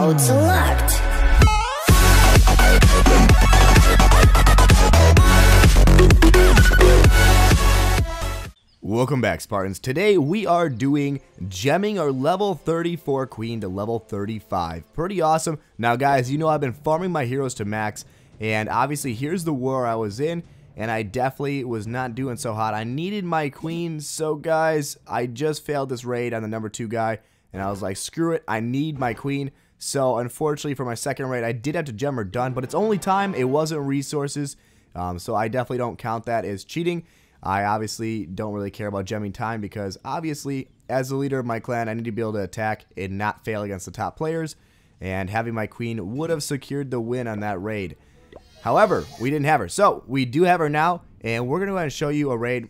Mode select. Welcome back, Spartans. Today we are doing gemming our level 34 queen to level 35. Pretty awesome. Now, guys, you know I've been farming my heroes to max, and obviously here's the war I was in, and I definitely was not doing so hot. I needed my queen, so guys, I just failed this raid on the number two guy, and I was like, screw it, I need my queen. So, unfortunately, for my second raid, I did have to gem her done, but it's only time. It wasn't resources, um, so I definitely don't count that as cheating. I obviously don't really care about gemming time because obviously, as the leader of my clan, I need to be able to attack and not fail against the top players. And having my queen would have secured the win on that raid. However, we didn't have her. So, we do have her now, and we're going to go ahead and show you a raid.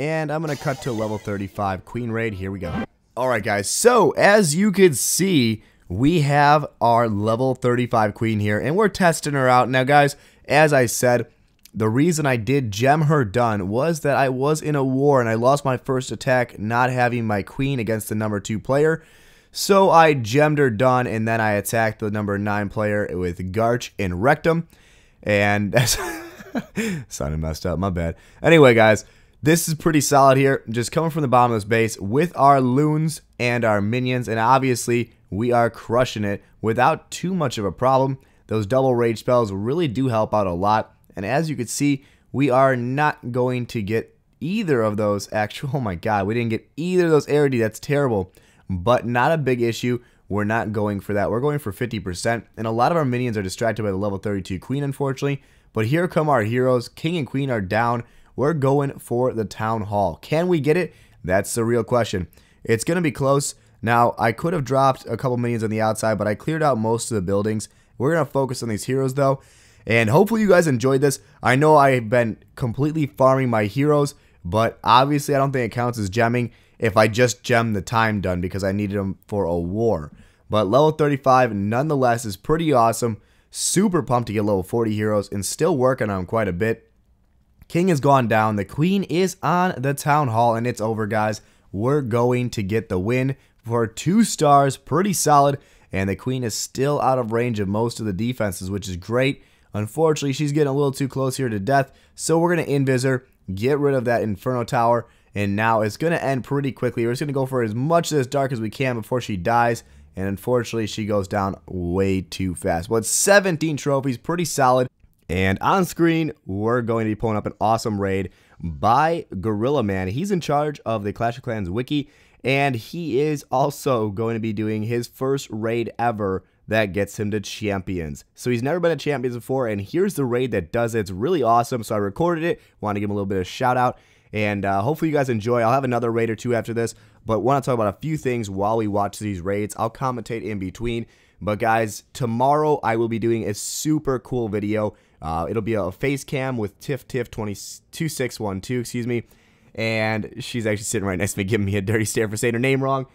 And I'm going to cut to level 35 queen raid. Here we go. Alright guys, so as you can see, we have our level 35 queen here, and we're testing her out. Now guys, as I said, the reason I did gem her done was that I was in a war and I lost my first attack not having my queen against the number 2 player. So I gemmed her done and then I attacked the number 9 player with Garch and Rectum. And that's sounded messed up, my bad. Anyway, guys, this is pretty solid here. Just coming from the bottom of this base with our loons and our minions. And obviously, we are crushing it without too much of a problem. Those double rage spells really do help out a lot. And as you can see, we are not going to get either of those actual, oh my god, we didn't get either of those Arity, that's terrible. But not a big issue, we're not going for that. We're going for 50%, and a lot of our minions are distracted by the level 32 Queen, unfortunately. But here come our heroes, King and Queen are down, we're going for the Town Hall. Can we get it? That's the real question. It's going to be close. Now, I could have dropped a couple minions on the outside, but I cleared out most of the buildings. We're going to focus on these heroes, though. And hopefully you guys enjoyed this. I know I've been completely farming my heroes, but obviously I don't think it counts as gemming if I just gem the time done because I needed them for a war. But level 35 nonetheless is pretty awesome. Super pumped to get level 40 heroes and still working on them quite a bit. King has gone down. The queen is on the town hall and it's over guys. We're going to get the win for two stars. Pretty solid. And the queen is still out of range of most of the defenses, which is great. Unfortunately, she's getting a little too close here to death, so we're going to invis her, get rid of that Inferno Tower, and now it's going to end pretty quickly. We're just going to go for as much of this dark as we can before she dies, and unfortunately, she goes down way too fast. But 17 trophies, pretty solid. And on screen, we're going to be pulling up an awesome raid by Gorilla Man. He's in charge of the Clash of Clans wiki, and he is also going to be doing his first raid ever that gets him to champions. So he's never been a champions before, and here's the raid that does it. It's really awesome. So I recorded it. Want to give him a little bit of shout out. And uh, hopefully you guys enjoy. I'll have another raid or two after this, but want to talk about a few things while we watch these raids. I'll commentate in between. But guys, tomorrow I will be doing a super cool video. Uh, it'll be a face cam with Tiff Tiff 22612, excuse me. And she's actually sitting right next to me giving me a dirty stare for saying her name wrong.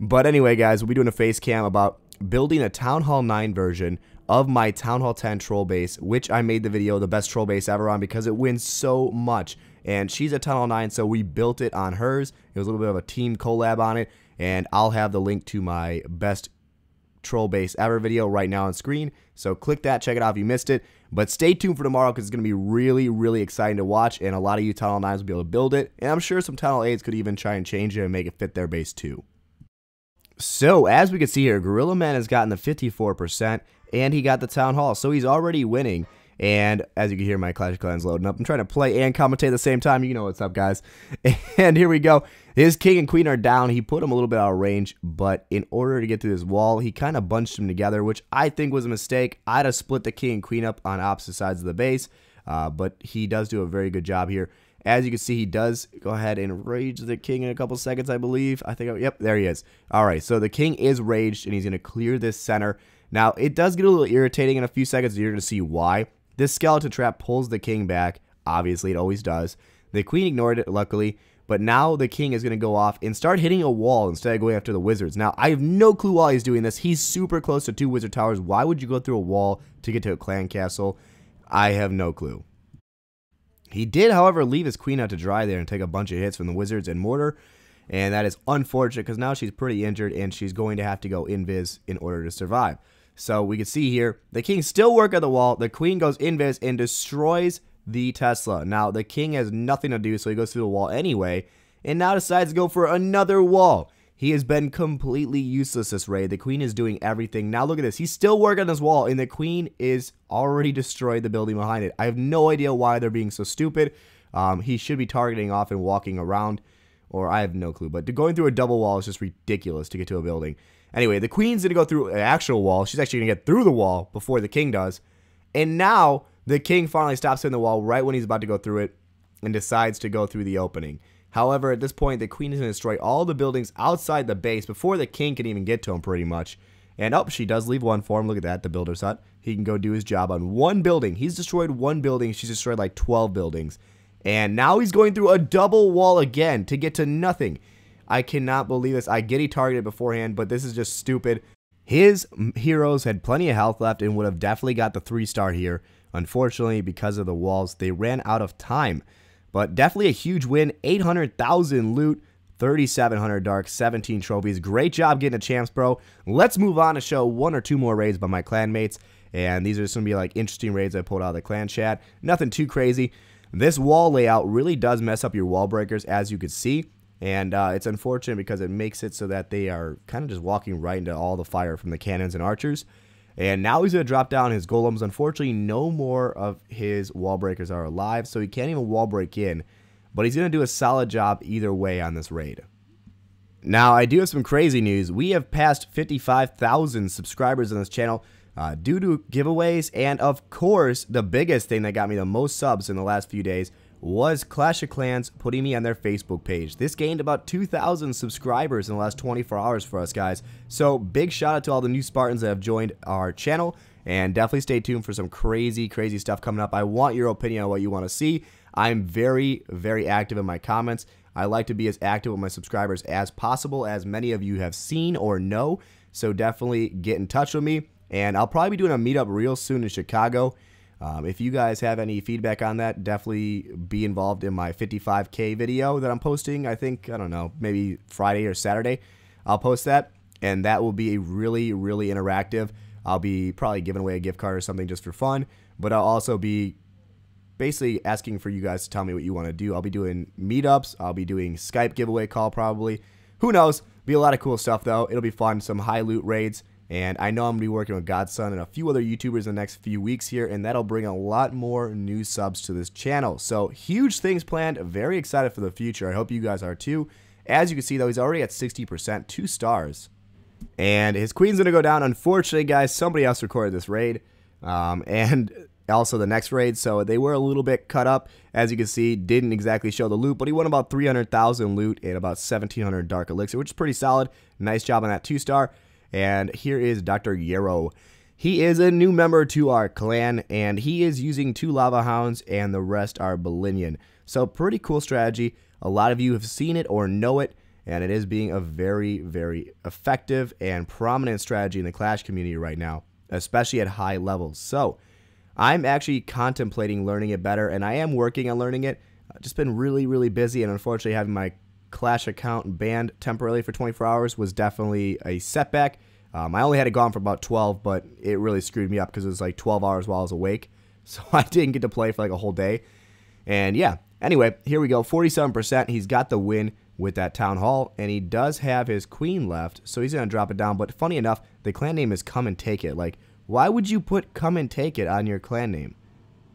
But anyway, guys, we'll be doing a face cam about building a Town Hall 9 version of my Town Hall 10 troll base, which I made the video the best troll base ever on because it wins so much. And she's a Town Hall 9, so we built it on hers. It was a little bit of a team collab on it, and I'll have the link to my best troll base ever video right now on screen. So click that, check it out if you missed it. But stay tuned for tomorrow because it's going to be really, really exciting to watch, and a lot of you Hall 9s will be able to build it. And I'm sure some Hall 8s could even try and change it and make it fit their base too. So, as we can see here, Gorilla Man has gotten the 54%, and he got the Town Hall, so he's already winning. And as you can hear, my Clash of Clans loading up. I'm trying to play and commentate at the same time. You know what's up, guys. And here we go. His king and queen are down. He put him a little bit out of range, but in order to get through this wall, he kind of bunched them together, which I think was a mistake. I'd have split the king and queen up on opposite sides of the base, uh, but he does do a very good job here. As you can see, he does go ahead and rage the king in a couple seconds, I believe. I think, yep, there he is. All right, so the king is raged, and he's going to clear this center. Now, it does get a little irritating in a few seconds. You're going to see why. This skeleton trap pulls the king back. Obviously, it always does. The queen ignored it, luckily. But now the king is going to go off and start hitting a wall instead of going after the wizards. Now, I have no clue why he's doing this. He's super close to two wizard towers. Why would you go through a wall to get to a clan castle? I have no clue. He did, however, leave his queen out to dry there and take a bunch of hits from the wizards and mortar. And that is unfortunate because now she's pretty injured and she's going to have to go invis in order to survive. So we can see here, the king still work at the wall. The queen goes invis and destroys the Tesla. Now, the king has nothing to do, so he goes through the wall anyway, and now decides to go for another wall. He has been completely useless this raid. The queen is doing everything. Now look at this. He's still working on this wall, and the queen is already destroyed the building behind it. I have no idea why they're being so stupid. Um, he should be targeting off and walking around, or I have no clue. But going through a double wall is just ridiculous to get to a building. Anyway, the queen's to go through an actual wall. She's actually to get through the wall before the king does. And now the king finally stops in the wall right when he's about to go through it and decides to go through the opening. However, at this point, the queen is going to destroy all the buildings outside the base before the king can even get to him, pretty much. And oh, she does leave one for him. Look at that, the builder's hut. He can go do his job on one building. He's destroyed one building. She's destroyed like 12 buildings. And now he's going through a double wall again to get to nothing. I cannot believe this. I get he targeted beforehand, but this is just stupid. His heroes had plenty of health left and would have definitely got the three star here. Unfortunately, because of the walls, they ran out of time. But definitely a huge win. 800,000 loot, 3,700 dark, 17 trophies. Great job getting a champs, bro. Let's move on to show one or two more raids by my clanmates. And these are just going to be like interesting raids I pulled out of the clan chat. Nothing too crazy. This wall layout really does mess up your wall breakers, as you can see. And uh, it's unfortunate because it makes it so that they are kind of just walking right into all the fire from the cannons and archers. And now he's going to drop down his golems. Unfortunately, no more of his wall breakers are alive, so he can't even wall break in. But he's going to do a solid job either way on this raid. Now, I do have some crazy news. We have passed 55,000 subscribers on this channel uh, due to giveaways. And of course, the biggest thing that got me the most subs in the last few days was Clash of Clans putting me on their Facebook page. This gained about 2,000 subscribers in the last 24 hours for us guys. So big shout out to all the new Spartans that have joined our channel. And definitely stay tuned for some crazy, crazy stuff coming up. I want your opinion on what you want to see. I'm very, very active in my comments. I like to be as active with my subscribers as possible, as many of you have seen or know. So definitely get in touch with me. And I'll probably be doing a meetup real soon in Chicago. Um, if you guys have any feedback on that, definitely be involved in my 55K video that I'm posting. I think, I don't know, maybe Friday or Saturday. I'll post that, and that will be really, really interactive. I'll be probably giving away a gift card or something just for fun, but I'll also be basically asking for you guys to tell me what you want to do. I'll be doing meetups, I'll be doing Skype giveaway call probably. Who knows? Be a lot of cool stuff though. It'll be fun. Some high loot raids. And I know I'm going to be working with Godson and a few other YouTubers in the next few weeks here, and that'll bring a lot more new subs to this channel. So huge things planned. Very excited for the future. I hope you guys are too. As you can see, though, he's already at 60%, two stars. And his queen's going to go down. Unfortunately, guys, somebody else recorded this raid. Um, and also the next raid, so they were a little bit cut up. As you can see, didn't exactly show the loot, but he won about 300,000 loot and about 1,700 dark elixir, which is pretty solid. Nice job on that two star. And here is Dr. Yarrow. He is a new member to our clan, and he is using two Lava Hounds, and the rest are Bolinian. So pretty cool strategy. A lot of you have seen it or know it, and it is being a very, very effective and prominent strategy in the Clash community right now, especially at high levels. So I'm actually contemplating learning it better, and I am working on learning it. I've just been really, really busy, and unfortunately having my Clash account banned temporarily for 24 hours was definitely a setback. Um, I only had it gone for about 12, but it really screwed me up because it was like 12 hours while I was awake. So I didn't get to play for like a whole day. And yeah, anyway, here we go. 47%. He's got the win with that town hall, and he does have his queen left, so he's going to drop it down. But funny enough, the clan name is Come and Take It. Like, why would you put Come and Take It on your clan name?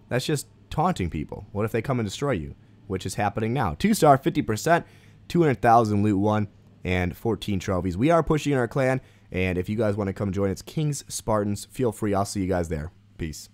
That's just taunting people. What if they come and destroy you? Which is happening now. Two star, 50%. 200,000 loot one, and 14 trophies. We are pushing our clan, and if you guys want to come join, it's Kings Spartans. Feel free. I'll see you guys there. Peace.